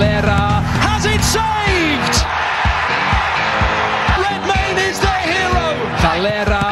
Aguilera has it saved! Redmayne is their hero! Valera